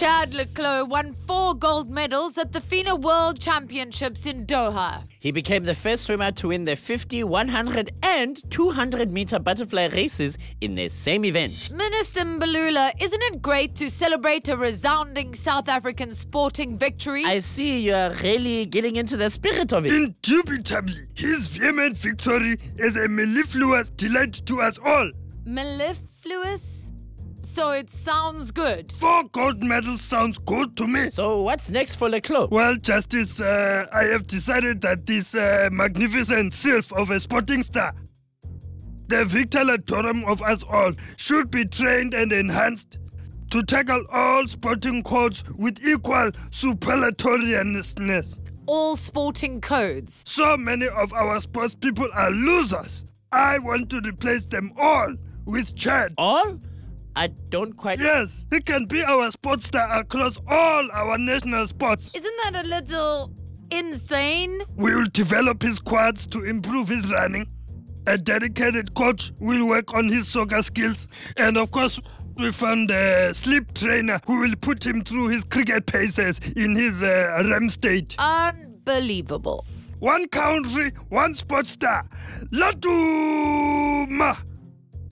Chad le Clos won four gold medals at the FINA World Championships in Doha. He became the first swimmer to win the 50, 100, and 200 meter butterfly races in the same event. Minister Mbalula, isn't it great to celebrate a resounding South African sporting victory? I see you are really getting into the spirit of it. Indubitably, his vehement victory is a mellifluous delight to us all. Mellifluous? So it sounds good. Four gold medals sounds good to me. So what's next for le Clos? Well, Justice, uh, I have decided that this uh, magnificent sylph of a sporting star, the Victor Ludorum of us all, should be trained and enhanced to tackle all sporting codes with equal superlatoriousness. All sporting codes. So many of our sports people are losers. I want to replace them all with Chad. All? I don't quite. Yes, he can be our sports star across all our national sports. Isn't that a little insane? We will develop his quads to improve his running. A dedicated coach will work on his soccer skills. And of course, we found a sleep trainer who will put him through his cricket paces in his uh, REM state. Unbelievable. One country, one sports star. Latuma!